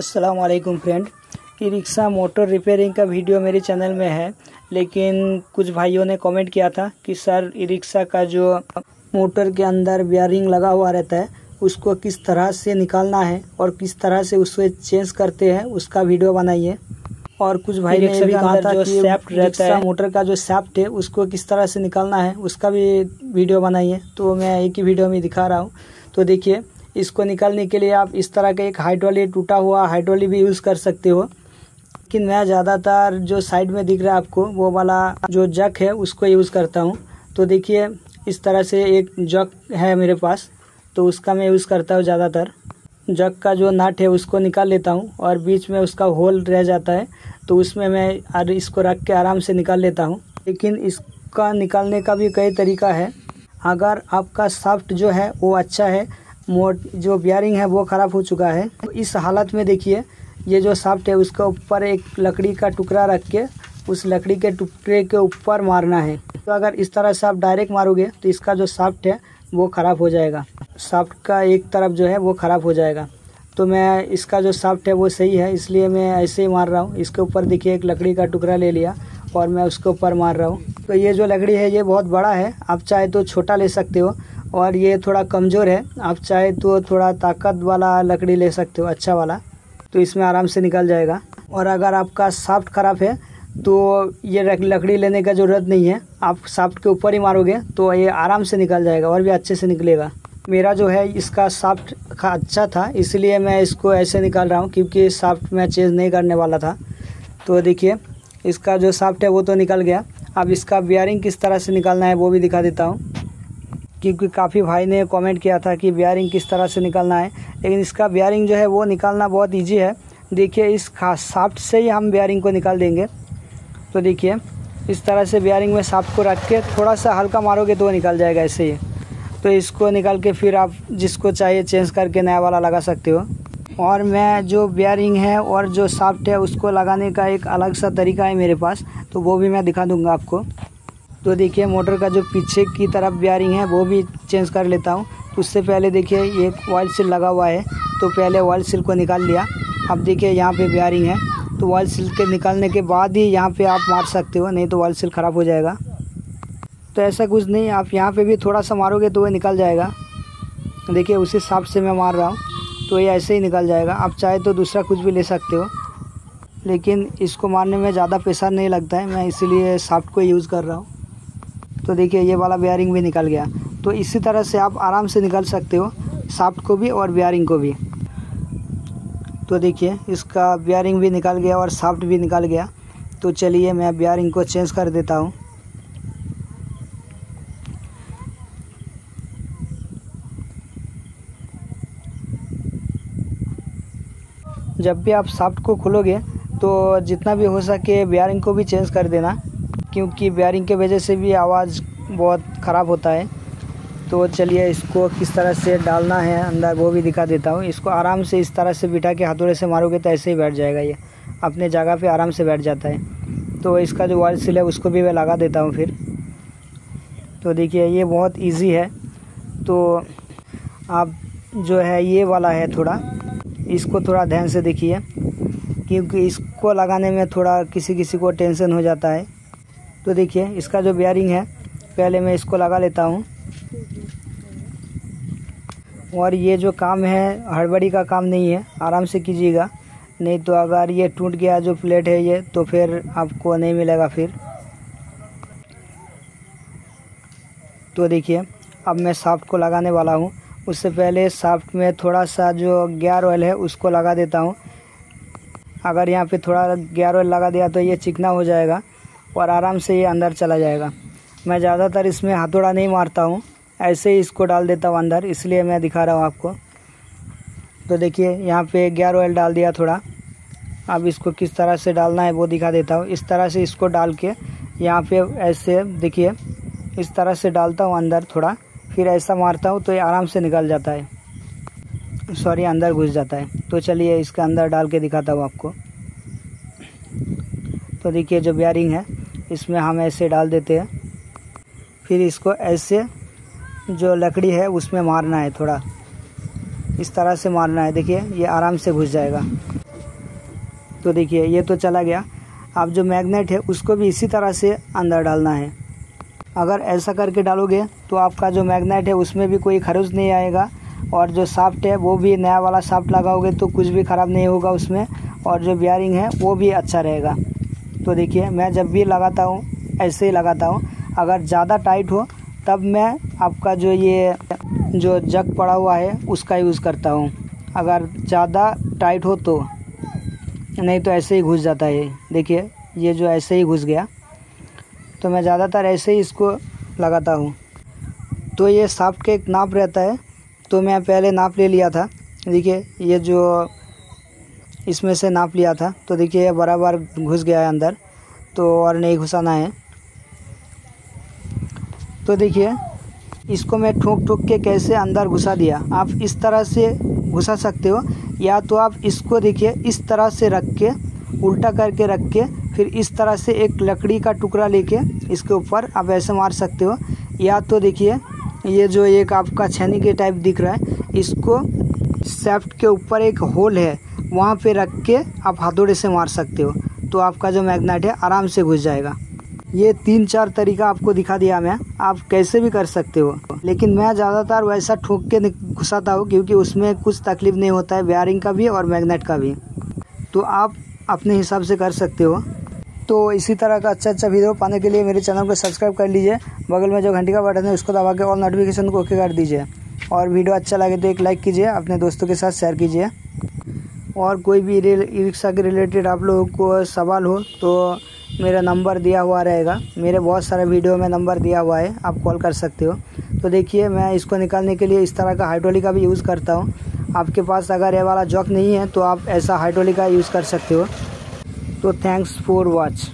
अस्सलाम वालेकुम friend e rickshaw motor repairing का वीडियो मेरे चैनल में है लेकिन कुछ भाइयों ने कमेंट किया था कि सर ई रिक्शा का जो मोटर के अंदर बियरिंग लगा हुआ रहता है उसको किस तरह से निकालना है और किस तरह से उसको चेंज करते हैं उसका वीडियो बनाइए। और कुछ भाई ने भी कहा था रहता है। मोटर का जो सैफ्ट है उसको किस तरह से निकालना है उसका भी वीडियो बनाइए। तो मैं एक ही वीडियो में दिखा रहा हूँ। तो देखिए इसको निकालने के लिए आप इस तरह का एक हाइड्रोली टूटा हुआ हाइड्रोली भी यूज़ कर सकते हो। लेकिन मैं ज़्यादातर जो साइड में दिख रहा है आपको, वो वाला जो जक है, उसको यूज़ करता हूँ। तो देखिए, इस तरह से एक जक है मेरे पास तो उसका मैं यूज़ करता हूँ ज़्यादातर। जग का जो नट है, उसको निकाल लेता हूँ, और बीच में उसका होल रह जाता है तो उसमें मैं इसको रख के आराम से निकाल लेता हूँ। लेकिन इसका निकालने का भी कई तरीका है। अगर आपका साफ्ट जो है, वो अच्छा है मोट जो बियरिंग है, वो ख़राब हो चुका है। इस हालत में देखिए, ये जो साफ्ट है, उसके ऊपर एक लकड़ी का टुकड़ा रख के, उस लकड़ी के टुकड़े के ऊपर मारना है। तो अगर इस तरह से आप डायरेक्ट मारोगे तो इसका जो साफ्ट है, वो ख़राब हो जाएगा। साफ्ट का एक तरफ़ जो है, वो ख़राब हो जाएगा। तो मैं इसका जो साफ्ट है, वो सही है, इसलिए मैं ऐसे ही मार रहा हूँ। इसके ऊपर देखिए, एक लकड़ी का टुकड़ा ले लिया और मैं उसके ऊपर मार रहा हूँ। तो ये जो लकड़ी है, ये बहुत बड़ा है। आप चाहे तो छोटा ले सकते हो और ये थोड़ा कमज़ोर है। आप चाहे तो थोड़ा ताकत वाला लकड़ी ले सकते हो अच्छा वाला। तो इसमें आराम से निकल जाएगा। और अगर आपका साफ्ट ख़राब है तो ये लकड़ी लेने का ज़रूरत नहीं है। आप साफ्ट के ऊपर ही मारोगे तो ये आराम से निकल जाएगा और भी अच्छे से निकलेगा। मेरा जो है, इसका साफ्ट अच्छा था, इसलिए मैं इसको ऐसे निकाल रहा हूँ, क्योंकि साफ्ट मैं चेंज नहीं करने वाला था। तो देखिए, इसका जो साफ्ट है, वो तो निकल गया। अब इसका बियरिंग किस तरह से निकालना है, वो भी दिखा देता हूँ। क्योंकि काफ़ी भाई ने कमेंट किया था कि बियरिंग किस तरह से निकालना है। लेकिन इसका बियरिंग जो है, वो निकालना बहुत ईजी है। देखिए, इस खास साफ्ट से ही हम बियरिंग को निकाल देंगे। तो देखिए, इस तरह से बियरिंग में साफ्ट को रख के थोड़ा सा हल्का मारोगे तो वो निकल जाएगा ऐसे ही। तो इसको निकाल के फिर आप जिसको चाहिए चेंज करके नया वाला लगा सकते हो। और मैं जो बियरिंग है और जो साफ्ट है, उसको लगाने का एक अलग सा तरीका है मेरे पास। तो वो भी मैं दिखा दूँगा आपको। तो देखिए, मोटर का जो पीछे की तरफ़ बियरिंग है, वो भी चेंज कर लेता हूँ। तो उससे पहले देखिए, ये ऑयल सिल लगा हुआ है। तो पहले ऑयल सिल को निकाल लिया। अब देखिए, यहाँ पे बियरिंग है। तो ऑयल सिल के निकालने के बाद ही यहाँ पे आप मार सकते हो, नहीं तो ऑयल सिल ख़राब हो जाएगा। तो ऐसा कुछ नहीं, आप यहाँ पे भी थोड़ा सा मारोगे तो वो निकल जाएगा। देखिए, उसी हिसाब से मैं मार रहा हूँ। तो ये ऐसे ही निकल जाएगा। आप चाहे तो दूसरा कुछ भी ले सकते हो। लेकिन इसको मारने में ज़्यादा पैसा नहीं लगता है। मैं इसीलिए साफ्ट को यूज़ कर रहा हूँ। तो देखिए, ये वाला बियरिंग भी निकल गया। तो इसी तरह से आप आराम से निकल सकते हो साफ्ट को भी और बियरिंग को भी। तो देखिए, इसका बियरिंग भी निकल गया और साफ्ट भी निकल गया। तो चलिए, मैं बियरिंग को चेंज कर देता हूँ। जब भी आप साफ्ट को खोलोगे तो जितना भी हो सके बियरिंग को भी चेंज कर देना। क्योंकि बेयरिंग के वजह से भी आवाज़ बहुत ख़राब होता है। तो चलिए इसको किस तरह से डालना है अंदर, वो भी दिखा देता हूँ। इसको आराम से इस तरह से बिठा के हथौड़े से मारोगे तो ऐसे ही बैठ जाएगा ये। अपने जगह पे आराम से बैठ जाता है। तो इसका जो वायर सिल है, उसको भी मैं लगा देता हूँ फिर। तो देखिए, ये बहुत ईजी है। तो आप जो है, ये वाला है थोड़ा। इसको थोड़ा ध्यान से देखिए, क्योंकि इसको लगाने में थोड़ा किसी किसी को टेंशन हो जाता है। तो देखिए, इसका जो बियरिंग है, पहले मैं इसको लगा लेता हूँ। और ये जो काम है, हड़बड़ी का काम नहीं है, आराम से कीजिएगा। नहीं तो अगर ये टूट गया, जो प्लेट है ये तो फिर आपको नहीं मिलेगा फिर। तो देखिए, अब मैं साफ्ट को लगाने वाला हूँ। उससे पहले साफ्ट में थोड़ा सा जो गैर ऑयल है, उसको लगा देता हूँ। अगर यहाँ पे थोड़ा गैर ऑयल लगा दिया तो ये चिकना हो जाएगा। और आराम से ये अंदर चला जाएगा। मैं ज़्यादातर इसमें हथौड़ा नहीं मारता हूँ। ऐसे ही इसको डाल देता हूँ अंदर, इसलिए मैं दिखा रहा हूँ आपको। तो देखिए, यहाँ पे गैर ऑयल डाल दिया थोड़ा। अब इसको किस तरह से डालना है वो दिखा देता हूँ। इस तरह से इसको डाल के यहाँ पे ऐसे देखिए, इस तरह से डालता हूँ अंदर थोड़ा। फिर ऐसा मारता हूँ तो ये आराम से निकल जाता है। सॉरी, अंदर घुस जाता है। तो चलिए इसके अंदर डाल के दिखाता हूँ आपको। तो देखिए, जो बियरिंग है इसमें हम ऐसे डाल देते हैं। फिर इसको ऐसे जो लकड़ी है उसमें मारना है थोड़ा। इस तरह से मारना है। देखिए, ये आराम से घुस जाएगा। तो देखिए, ये तो चला गया। अब जो मैग्नेट है, उसको भी इसी तरह से अंदर डालना है। अगर ऐसा करके डालोगे तो आपका जो मैग्नेट है, उसमें भी कोई खरोच नहीं आएगा। और जो साफ्ट है, वो भी नया वाला साफ्ट लगाओगे तो कुछ भी ख़राब नहीं होगा उसमें। और जो बियरिंग है, वो भी अच्छा रहेगा। तो देखिए, मैं जब भी लगाता हूँ, ऐसे ही लगाता हूँ। अगर ज़्यादा टाइट हो, तब मैं आपका जो ये, जो जग पड़ा हुआ है, उसका यूज़ करता हूँ। अगर ज़्यादा टाइट हो तो नहीं तो ऐसे ही घुस जाता है देखिए, ये जो ऐसे ही घुस गया तो मैं ज़्यादातर ऐसे ही इसको लगाता हूँ। तो ये साफ्ट का एक नाप रहता है तो मैं पहले नाप ले लिया था। देखिए, ये जो इसमें से नाप लिया था। तो देखिए बराबर घुस गया है अंदर। तो और नहीं घुसाना है। तो देखिए, इसको मैं ठोक ठोक के कैसे अंदर घुसा दिया? आप इस तरह से घुसा सकते हो। या तो आप इसको देखिए, इस तरह से रख के, उल्टा करके रख के, फिर इस तरह से एक लकड़ी का टुकड़ा लेके इसके ऊपर आप ऐसे मार सकते हो। या तो देखिए, ये जो एक आपका छेनी के टाइप दिख रहा है, इसको सेफ्ट के ऊपर एक होल है। वहाँ पे रख के आप हाथोड़े से मार सकते हो। तो आपका जो मैग्नेट है, आराम से घुस जाएगा। ये तीन चार तरीका आपको दिखा दिया मैं। आप कैसे भी कर सकते हो। लेकिन मैं ज़्यादातर वैसा ठोक के घुसाता हूँ क्योंकि उसमें कुछ तकलीफ़ नहीं होता है, वायरिंग का भी और मैग्नेट का भी। तो आप अपने हिसाब से कर सकते हो। तो इसी तरह का अच्छा अच्छा वीडियो पाने के लिए मेरे चैनल को सब्सक्राइब कर लीजिए। बगल में जो घंटी का बटन है, उसको दबा के और नोटिफिकेशन को ओके कर दीजिए। और वीडियो अच्छा लगे तो एक लाइक कीजिए, अपने दोस्तों के साथ शेयर कीजिए। और कोई भी ई रिक्शा के रिलेटेड आप लोगों को सवाल हो तो मेरा नंबर दिया हुआ रहेगा। मेरे बहुत सारे वीडियो में नंबर दिया हुआ है, आप कॉल कर सकते हो। तो देखिए, मैं इसको निकालने के लिए इस तरह का हाइड्रोलिक का भी यूज़ करता हूँ। आपके पास अगर ये वाला जॉक नहीं है तो आप ऐसा हाइड्रोलिक का यूज़ कर सकते हो। तो थैंक्स फॉर वॉच